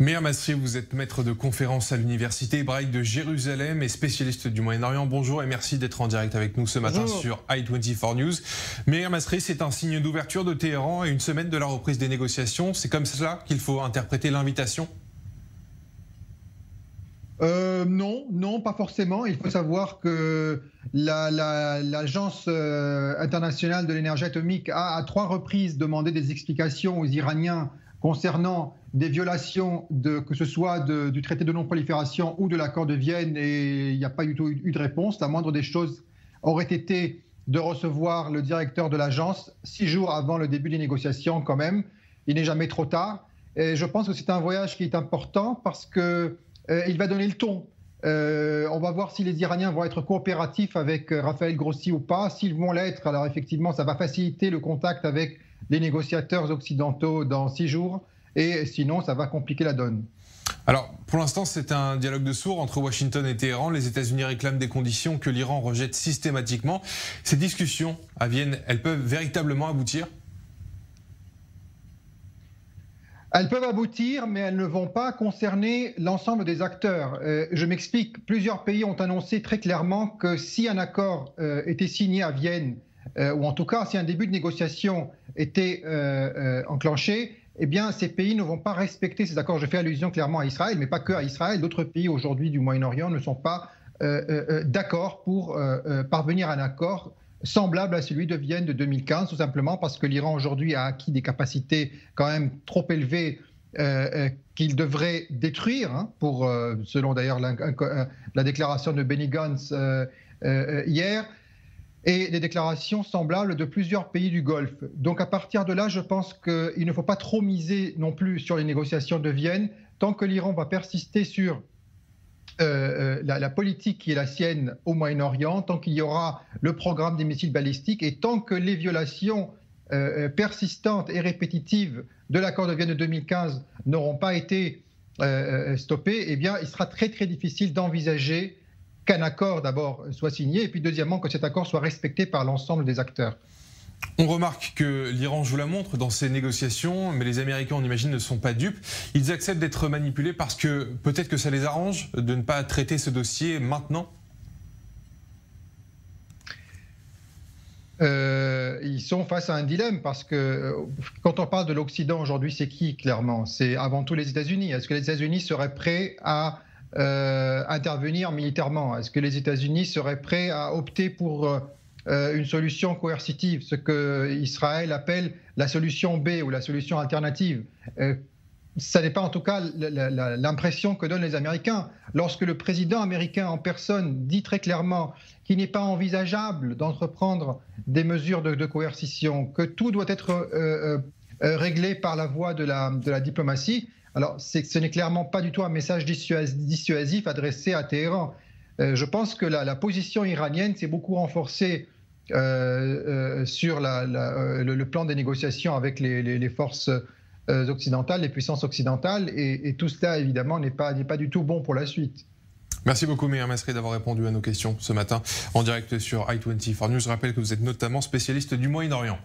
Meir Masri, vous êtes maître de conférence à l'université hébraïque de Jérusalem et spécialiste du Moyen-Orient. Bonjour et merci d'être en direct avec nous ce matin sur i24 News. Meir Masri, c'est un signe d'ouverture de Téhéran à une semaine de la reprise des négociations. C'est comme cela qu'il faut interpréter l'invitation? Euh, non, non, pas forcément. Il faut savoir que l'Agence euh, internationale de l'énergie atomique a à trois reprises demandé des explications aux Iraniens concernant des violations, de, que ce soit du traité de non-prolifération ou de l'accord de Vienne, et il n'y a pas du tout eu de réponse. La moindre des choses aurait été de recevoir le directeur de l'agence six jours avant le début des négociations quand même. Il n'est jamais trop tard. Et je pense que c'est un voyage qui est important parce qu'il euh, va donner le ton. Euh, on va voir si les Iraniens vont être coopératifs avec euh, Raphaël Grossi ou pas. S'ils vont l'être, alors effectivement, ça va faciliter le contact avec les négociateurs occidentaux dans six jours, et sinon, ça va compliquer la donne. Alors, pour l'instant, c'est un dialogue de sourds entre Washington et Téhéran. Les États-Unis réclament des conditions que l'Iran rejette systématiquement. Ces discussions à Vienne, elles peuvent véritablement aboutir? Elles peuvent aboutir, mais elles ne vont pas concerner l'ensemble des acteurs. Euh, je m'explique. Plusieurs pays ont annoncé très clairement que si un accord euh, était signé à Vienne euh, ou en tout cas si un début de négociation était euh, euh, enclenché, eh bien, ces pays ne vont pas respecter ces accords. Je fais allusion clairement à Israël, mais pas que à Israël. D'autres pays aujourd'hui du Moyen-Orient ne sont pas d'accord pour parvenir à un accord semblable à celui de Vienne de 2015, tout simplement parce que l'Iran aujourd'hui a acquis des capacités quand même trop élevées qu'il devrait détruire, hein, pour, selon d'ailleurs la, la, déclaration de Benny Gantz hier et des déclarations semblables de plusieurs pays du Golfe. Donc à partir de là, je pense qu'il ne faut pas trop miser non plus sur les négociations de Vienne, tant que l'Iran va persister sur euh, euh, la, politique qui est la sienne au Moyen-Orient, tant qu'il y aura le programme des missiles balistiques et tant que les violations euh, persistantes et répétitives de l'accord de Vienne de 2015 n'auront pas été stoppées, eh bien, il sera très très difficile d'envisager qu'un accord d'abord soit signé et puis deuxièmement que cet accord soit respecté par l'ensemble des acteurs. On remarque que l'Iran joue la montre dans ces négociations, mais les Américains, on imagine, ne sont pas dupes. Ils acceptent d'être manipulés parce que peut-être que ça les arrange de ne pas traiter ce dossier maintenant? Euh, ils sont face à un dilemme parce que euh, quand on parle de l'Occident aujourd'hui, c'est qui clairement? C'est avant tout les États-Unis. Est-ce que les États-Unis seraient prêts à euh, intervenir militairement Est-ce que les États-Unis seraient prêts à opter pour euh, une solution coercitive, ce que Israël appelle la solution B ou la solution alternative? Euh, ça n'est pas en tout cas l'impression que donnent les Américains. Lorsque le président américain en personne dit très clairement qu'il n'est pas envisageable d'entreprendre des mesures de, coercition, que tout doit être réglé par la voie de la, diplomatie, alors, ce n'est clairement pas du tout un message dissuasif adressé à Téhéran. Euh, je pense que la, position iranienne s'est beaucoup renforcée euh, euh, sur le, plan des négociations avec les, forces occidentales, les puissances occidentales, et, tout cela, évidemment, n'est pas, pas du tout bon pour la suite. Merci beaucoup, Meir Masri, d'avoir répondu à nos questions ce matin en direct sur i24 News. Je rappelle que vous êtes notamment spécialiste du Moyen-Orient.